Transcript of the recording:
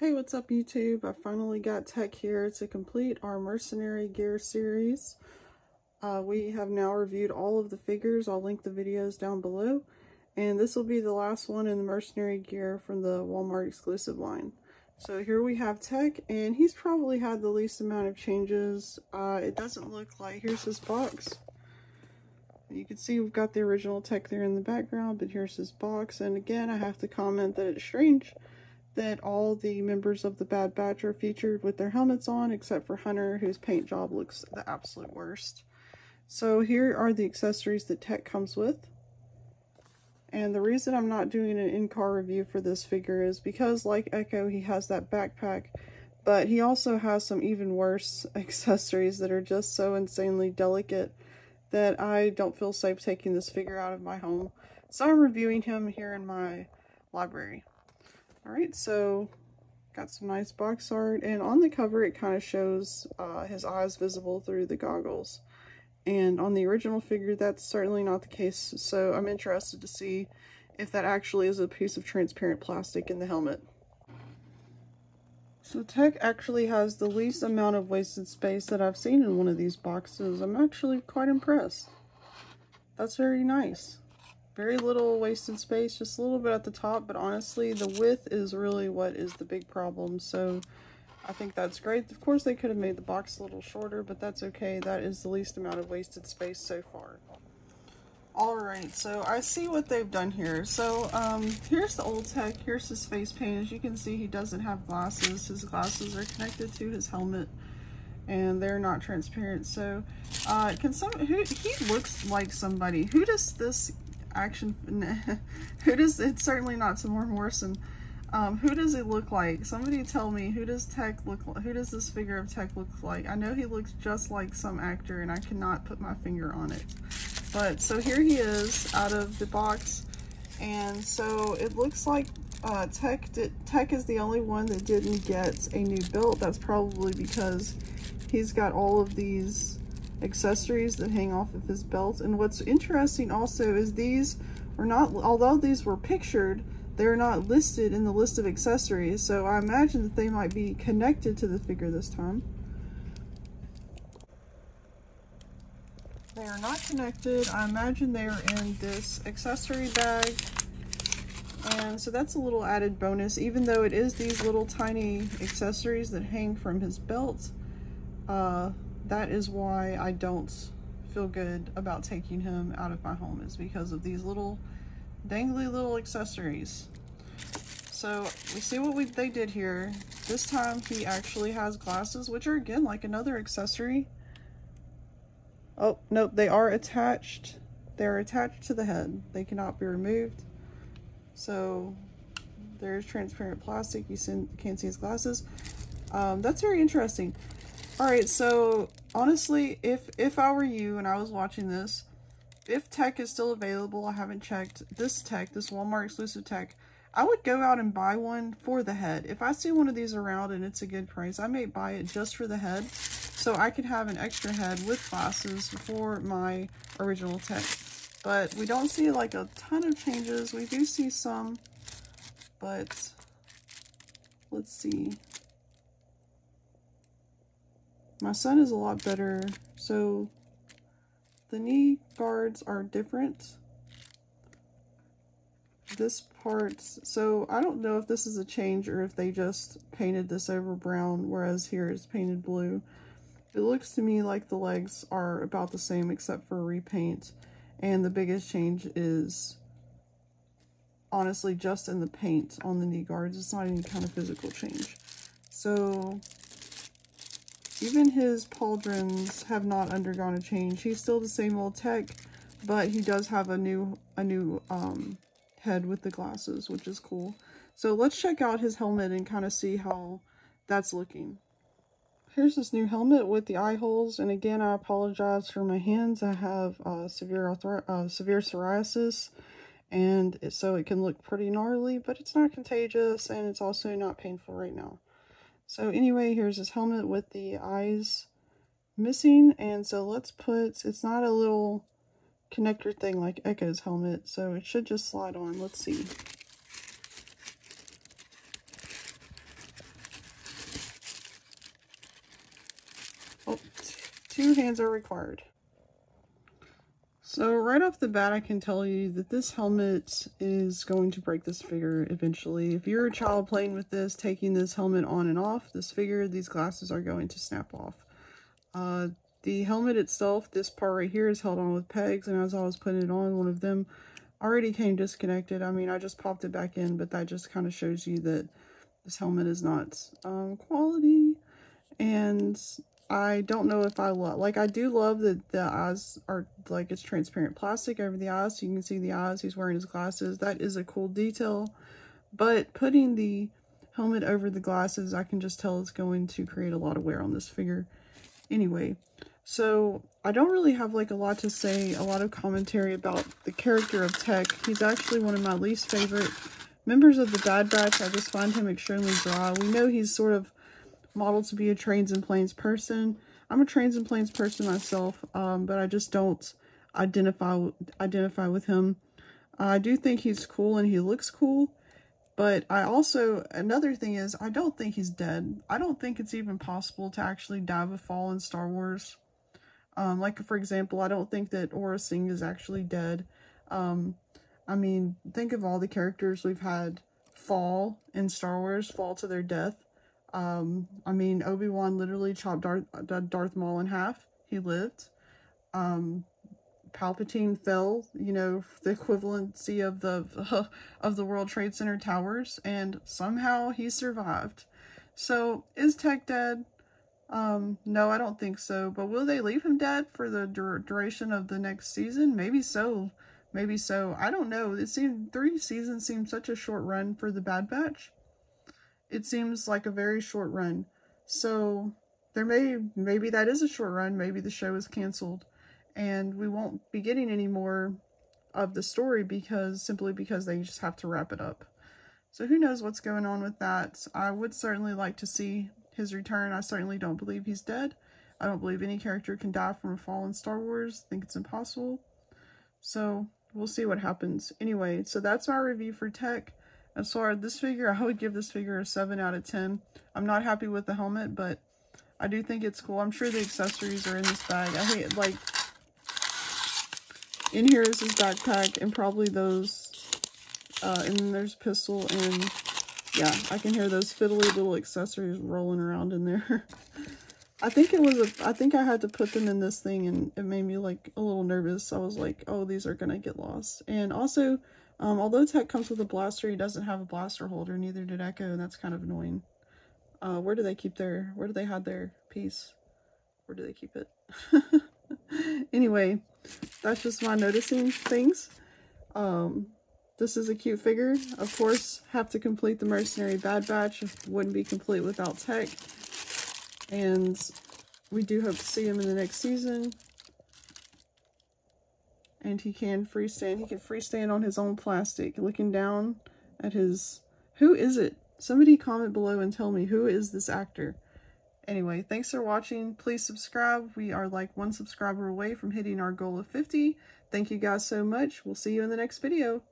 Hey, what's up YouTube? I finally got Tech here to complete our Mercenary Gear series. Uh, we have now reviewed all of the figures. I'll link the videos down below. And this will be the last one in the Mercenary Gear from the Walmart exclusive line. So here we have Tech, and he's probably had the least amount of changes. Uh, it doesn't look like, here's his box. You can see we've got the original Tech there in the background, but here's his box. And again, I have to comment that it's strange that all the members of the Bad Batch are featured with their helmets on, except for Hunter, whose paint job looks the absolute worst. So here are the accessories that Tech comes with. And the reason I'm not doing an in-car review for this figure is because, like Echo, he has that backpack, but he also has some even worse accessories that are just so insanely delicate that I don't feel safe taking this figure out of my home. So I'm reviewing him here in my library. Alright, so got some nice box art, and on the cover it kind of shows uh, his eyes visible through the goggles. And on the original figure, that's certainly not the case, so I'm interested to see if that actually is a piece of transparent plastic in the helmet. So Tech actually has the least amount of wasted space that I've seen in one of these boxes. I'm actually quite impressed. That's very nice. Very little wasted space, just a little bit at the top, but honestly, the width is really what is the big problem, so I think that's great. Of course, they could have made the box a little shorter, but that's okay. That is the least amount of wasted space so far. Alright, so I see what they've done here. So, um, here's the old tech. Here's his face paint. As you can see, he doesn't have glasses. His glasses are connected to his helmet, and they're not transparent. So, uh, can some, who, he looks like somebody. Who does this action. who does, it's certainly not Temuera Morrison. Um, who does it look like? Somebody tell me, who does Tech look like? Who does this figure of Tech look like? I know he looks just like some actor and I cannot put my finger on it. But, so here he is out of the box. And so it looks like uh, Tech, did, Tech is the only one that didn't get a new build. That's probably because he's got all of these accessories that hang off of his belt. And what's interesting also is these are not, although these were pictured, they're not listed in the list of accessories. So I imagine that they might be connected to the figure this time. They are not connected. I imagine they are in this accessory bag. And so that's a little added bonus, even though it is these little tiny accessories that hang from his belt. Uh, that is why I don't feel good about taking him out of my home is because of these little dangly little accessories. So we see what we, they did here. This time he actually has glasses, which are again like another accessory. Oh, no, they are attached. They're attached to the head. They cannot be removed. So there's transparent plastic. You can't see his glasses. Um, that's very interesting. All right, so honestly, if if I were you and I was watching this, if tech is still available, I haven't checked this tech, this Walmart exclusive tech, I would go out and buy one for the head. If I see one of these around and it's a good price, I may buy it just for the head so I could have an extra head with glasses for my original tech. But we don't see like a ton of changes. We do see some, but let's see. My son is a lot better. So the knee guards are different. This part, so I don't know if this is a change or if they just painted this over brown, whereas here it's painted blue. It looks to me like the legs are about the same except for a repaint. And the biggest change is honestly just in the paint on the knee guards. It's not any kind of physical change. So even his pauldrons have not undergone a change. He's still the same old tech, but he does have a new a new um, head with the glasses, which is cool. So let's check out his helmet and kind of see how that's looking. Here's this new helmet with the eye holes, and again, I apologize for my hands. I have uh, severe uh, severe psoriasis, and so it can look pretty gnarly, but it's not contagious, and it's also not painful right now. So anyway, here's his helmet with the eyes missing. And so let's put, it's not a little connector thing like Echo's helmet, so it should just slide on. Let's see. Oh, two hands are required. So right off the bat, I can tell you that this helmet is going to break this figure eventually. If you're a child playing with this, taking this helmet on and off, this figure, these glasses are going to snap off. Uh, the helmet itself, this part right here is held on with pegs, and as I was putting it on, one of them already came disconnected. I mean, I just popped it back in, but that just kind of shows you that this helmet is not um, quality. And I don't know if I love, like I do love that the eyes are like it's transparent plastic over the eyes so you can see the eyes. He's wearing his glasses. That is a cool detail. But putting the helmet over the glasses, I can just tell it's going to create a lot of wear on this figure. Anyway, so I don't really have like a lot to say, a lot of commentary about the character of Tech. He's actually one of my least favorite members of the Bad Batch. I just find him extremely dry. We know he's sort of modeled to be a trains and planes person. I'm a trains and planes person myself, um, but I just don't identify identify with him. I do think he's cool and he looks cool, but I also, another thing is, I don't think he's dead. I don't think it's even possible to actually die a fall in Star Wars. Um, like, for example, I don't think that Aurra Sing is actually dead. Um, I mean, think of all the characters we've had fall in Star Wars, fall to their death. Um, I mean, Obi-Wan literally chopped Darth, Darth Maul in half. He lived. Um, Palpatine fell, you know, the equivalency of the of the World Trade Center towers, and somehow he survived. So, is Tech dead? Um, no, I don't think so. But will they leave him dead for the dur duration of the next season? Maybe so. Maybe so. I don't know. It seemed three seasons seemed such a short run for the Bad Batch it seems like a very short run. So there may, maybe that is a short run. Maybe the show is canceled and we won't be getting any more of the story because simply because they just have to wrap it up. So who knows what's going on with that. I would certainly like to see his return. I certainly don't believe he's dead. I don't believe any character can die from a fall in Star Wars. I think it's impossible. So we'll see what happens. Anyway, so that's my review for Tech. Far as this figure, I would give this figure a 7 out of 10. I'm not happy with the helmet, but I do think it's cool. I'm sure the accessories are in this bag. I hate, like, in here is his backpack and probably those, uh, and then there's pistol and, yeah, I can hear those fiddly little accessories rolling around in there. I think it was a, I think I had to put them in this thing and it made me, like, a little nervous. I was like, oh, these are gonna get lost. And also, um, although Tech comes with a blaster, he doesn't have a blaster holder, neither did Echo, and that's kind of annoying. Uh, where do they keep their, where do they hide their piece? Where do they keep it? anyway, that's just my noticing things. Um, this is a cute figure. Of course, have to complete the Mercenary Bad Batch. Wouldn't be complete without Tech. And we do hope to see him in the next season and he can freestand. He can freestand on his own plastic, looking down at his... Who is it? Somebody comment below and tell me who is this actor. Anyway, thanks for watching. Please subscribe. We are like one subscriber away from hitting our goal of 50. Thank you guys so much. We'll see you in the next video.